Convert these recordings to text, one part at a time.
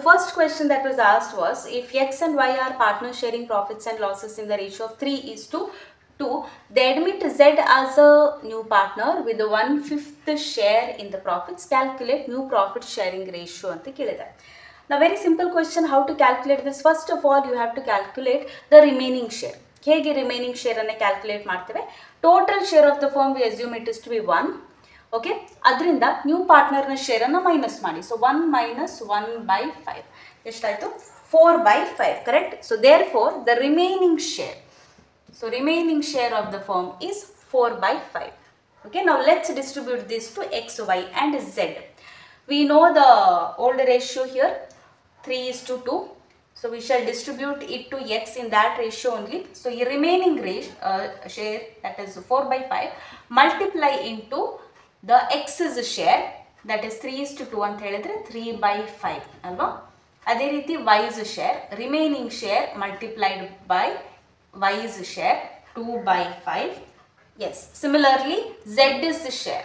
first question that was asked was if x and y are partners sharing profits and losses in the ratio of 3 is to 2, they admit z as a new partner with the one fifth share in the profits. Calculate new profit sharing ratio ಅಂತ ಕೇಳಿದ್ದಾರೆ Now very simple question how to calculate this. First of all you have to calculate the remaining share. ಹೇಗೆ remaining ಶೇರನ್ನು calculate ಮಾಡ್ತೇವೆ total share of the firm V assume it is to B one okay ಅದರಿಂದ new ಪಾರ್ಟ್ನರ್ನ ಶೇರನ್ನು minus ಮಾಡಿ so one minus one by five ಎಷ್ಟಾಯಿತು four by five correct so therefore the remaining share so remaining share of the firm is four by five okay now let's distribute this to x y and z we know the old ratio here 3 is to 2 so we shall distribute it to x in that ratio only so the remaining ratio, uh, share that is 4 by 5 multiply into the x's share that is 3 is to 2 ಅಂತ ಹೇಳಿದ್ರೆ 3 by 5 ಅಲ್ವಾ ಅದೇ ರೀತಿ y's share remaining share multiplied by y's share 2 by 5 Yes, similarly, Z is the share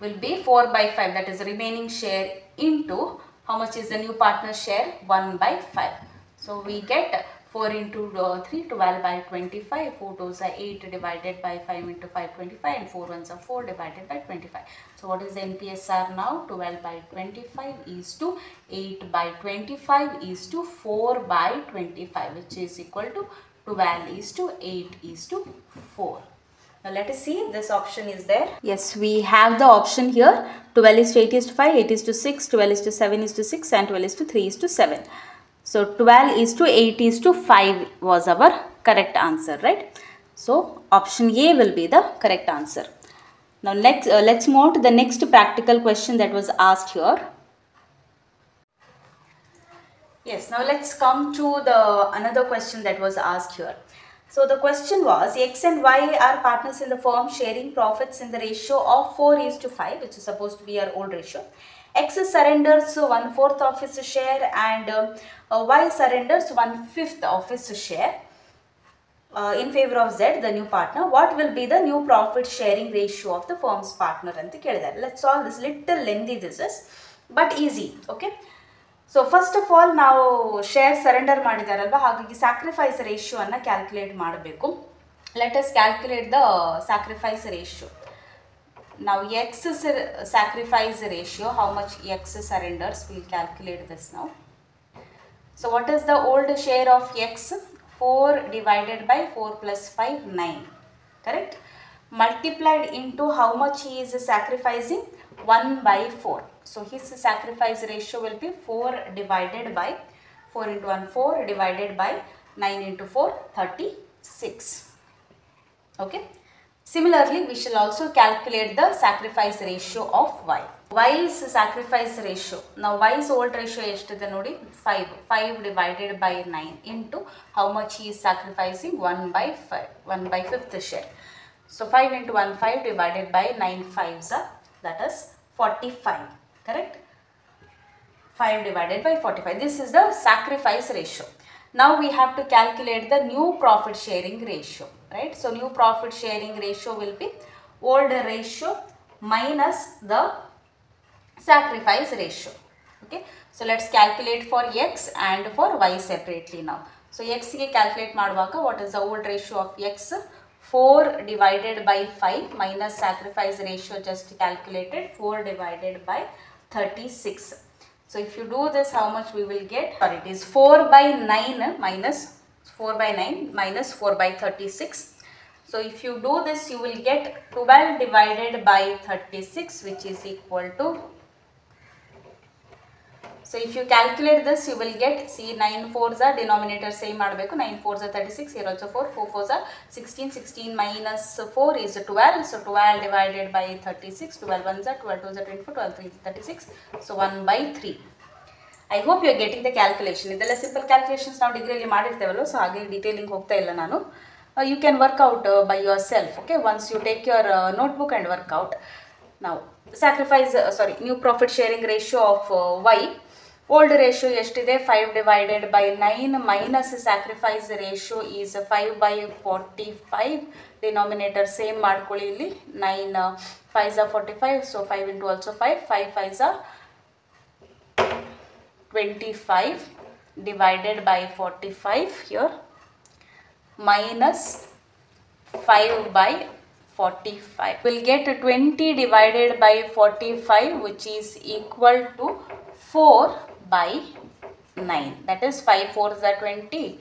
will be 4 by 5 that is remaining share into how much is the new partner share 1 by 5. So we get 4 into uh, 3 12 by 25 4 2s are 8 divided by 5 into 5 25 and 4 ones are 4 divided by 25. So what is the NPSR now 12 by 25 is to 8 by 25 is to 4 by 25 which is equal to 12 is to 8 is to 4. Now let us see if this option is there. Yes, we have the option here. 12 is to 8 is to 5, 8 is to 6, 12 is to 7 is to 6 and 12 is to 3 is to 7. So 12 is to 8 is to 5 was our correct answer, right? So option A will be the correct answer. Now next, uh, let's move to the next practical question that was asked here. Yes, now let's come to the another question that was asked here. So the question was X and Y are partners in the firm sharing profits in the ratio of 4 is to 5 which is supposed to be our old ratio. X surrenders one fourth of his share and uh, uh, Y surrenders one fifth of his share uh, in favor of Z the new partner. What will be the new profit sharing ratio of the firm's partner? Let's solve this little lengthy this is but easy okay. So first of all ನಾವು share surrender ಮಾಡಿದಾರಲ್ವ? ಹಾಗಾಗಿ sacrifice ರೇಷಿಯೋವನ್ನು calculate ಮಾಡಬೇಕು. Let us calculate the sacrifice ratio ನಾವು X sacrifice ratio how much X surrenders will calculate this ನಾವು so what is the old share of X four divided by four plus five nine correct into how much he is sacrificing? 1 by 4 so his sacrifice ratio will be 4 divided by 4 into 1 4 divided by 9 into 4 36 okay similarly we shall also calculate the sacrifice ratio of y y is sacrifice ratio now y is old ratio ಎಷ್ಟಿದೆ ನೋಡಿ 5 5 divided by 9 into how much he is sacrificing 1 by 5 1 by fifth share so 5 into 1 5 divided by 9 fives are that is 45 correct 5 divided by 45 this is the sacrifice ratio now we have to calculate the new profit sharing ratio right so new profit sharing ratio will be old ratio minus the sacrifice ratio okay so let's calculate for x and for y separately now so x ಗೆ calculate ಮಾಡುವಾಗ what is the old ratio of x 4 divided by 5 minus sacrifice ratio just calculated 4 divided by 36 so if you do this how much we will get? Or it is 4 by 9 minus 4 by 9 minus 4 by 36 so if you do this you will get 12 divided by 36 which is equal to so if you calculate this you will get see nine four the denominator same ಮಾಡಬೇಕು. Nine four the thirty six ಇರೋ four four four the sixteen sixteen minus four is twelve so twelve divided by thirty six twelve one the twelve two the twenty four twelve three thirty six so one by three I hope you are getting the calculation ಇದೆಲ್ಲ simple calculations ನಾವು ಡಿಗ್ರಿಯಲ್ಲಿ ಮಾಡಿರ್ತೇವಲ್ಲ so ಹಾಗೆ detailing ಹೋಗ್ತಾ ಇಲ್ಲ ನಾನು. You can work out by yourself okay once you take your notebook and work out ನಾವು sacrifice sorry new profit sharing ratio of Y old ratio ಎಷ್ಟಿದೆ five divided by nine minus sacrifice ratio is five by forty five denominator same ಮಾಡ್ಕೊಳ್ಳಿ ಇಲ್ಲಿ nine five Jha forty five so five into also five five five Jha 25 divided by 45 here minus 5 by 45. We'll get 20 divided by 45 which is equal to 4 by 9. That is 5 4s are 20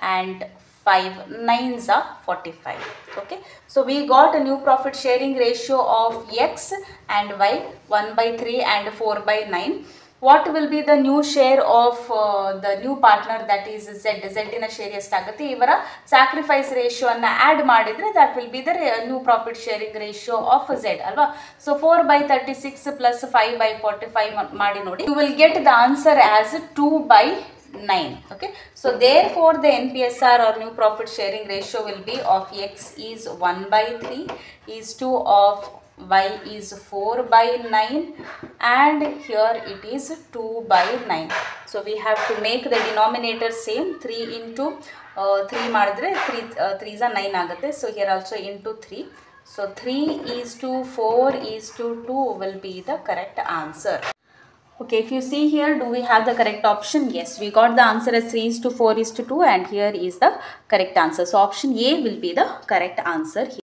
and 5 9s are 45. Okay. So we got a new profit sharing ratio of x and y 1 by 3 and 4 by 9 what will be the new share of the new partner that is Z ಝೆಡ್ಡಿನ share ಎಷ್ಟಾಗುತ್ತೆ ಇವರ sacrifice ರೇಷಿಯೋನ add ಮಾಡಿದರೆ that will be the new profit sharing ratio of Z ಅಲ್ವಾ? So four by thirty six plus five by forty five ಮಾಡಿ ನೋಡಿ. You will get the answer as two by nine okay so therefore the N P S R R new profit sharing ratio will be of X is one by three is two of y is 4 by 9 and here it is 2 by 9 so we have to make the denominator same 3 into uh, 3 ಮಾಡಿದ್ರೆ 3 uh, 3 is 9 ಆಗುತ್ತೆ so here also into 3 so 3 is to 4 is to 2 will be the correct answer Okay, if you see here, do we have the correct option? Yes, we got the answer as 3 is to 4 is to 2 and here is the correct answer. So, option A will be the correct answer here.